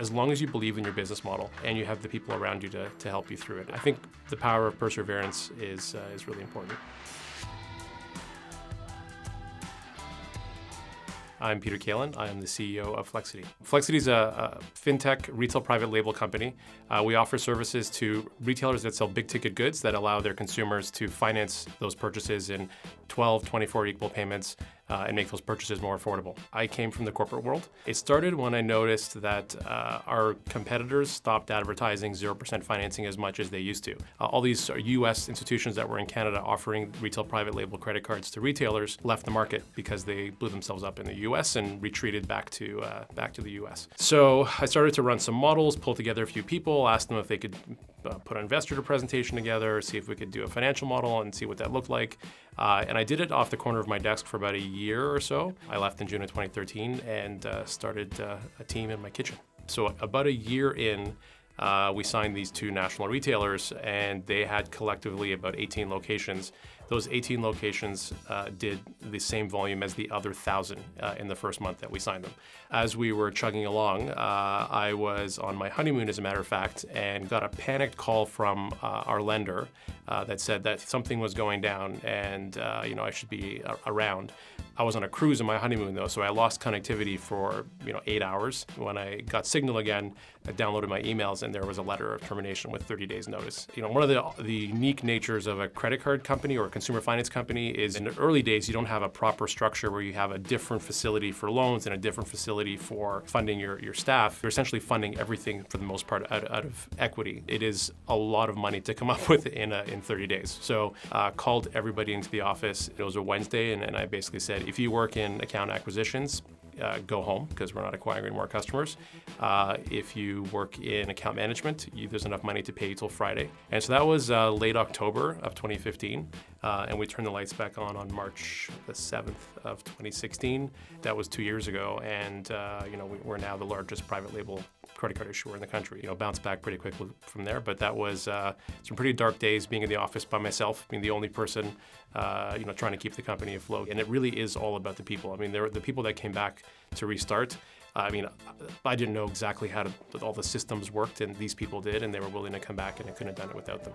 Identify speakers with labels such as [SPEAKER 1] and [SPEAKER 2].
[SPEAKER 1] as long as you believe in your business model and you have the people around you to, to help you through it. I think the power of perseverance is, uh, is really important. I'm Peter Kalen. I am the CEO of Flexiti. Flexiti is a, a, fintech retail private label company. Uh, we offer services to retailers that sell big ticket goods that allow their consumers to finance those purchases in 12, 24 equal payments uh, and make those purchases more affordable. I came from the corporate world. It started when I noticed that uh, our competitors stopped advertising 0% financing as much as they used to. Uh, all these US institutions that were in Canada offering retail private label credit cards to retailers left the market because they blew themselves up in the US and retreated back to, uh, back to the US. So I started to run some models, pull together a few people, ask them if they could uh, put an investor presentation together, see if we could do a financial model and see what that looked like. Uh, and I did it off the corner of my desk for about a year or so. I left in June of 2013 and uh, started uh, a team in my kitchen. So about a year in, uh, we signed these two national retailers and they had collectively about 18 locations. Those 18 locations uh, did the same volume as the other 1,000 uh, in the first month that we signed them. As we were chugging along, uh, I was on my honeymoon, as a matter of fact, and got a panicked call from uh, our lender uh, that said that something was going down and you know I should be around. I was on a cruise on my honeymoon though, so I lost connectivity for you know eight hours. When I got signal again, I downloaded my emails and there was a letter of termination with 30 days notice. You know, one of the, the unique natures of a credit card company or a consumer finance company is in the early days you don't have a proper structure where you have a different facility for loans and a different facility for funding your, your staff. You're essentially funding everything for the most part out, out of equity. It is a lot of money to come up with in, a, in 30 days. So uh, called everybody into the office. It was a Wednesday and, and I basically said, if you work in account acquisitions, uh, go home because we're not acquiring more customers. Uh, if you work in account management, you, there's enough money to pay you till Friday. And so that was uh, late October of 2015, uh, and we turned the lights back on on March the 7th of 2016. That was two years ago, and uh, you know we, we're now the largest private label credit card issuer in the country. You know, bounced back pretty quickly from there, but that was uh, some pretty dark days being in the office by myself, being the only person, uh, you know, trying to keep the company afloat. And it really is all about the people. I mean, there were the people that came back to restart. I mean, I didn't know exactly how to, all the systems worked, and these people did, and they were willing to come back, and I couldn't have done it without them.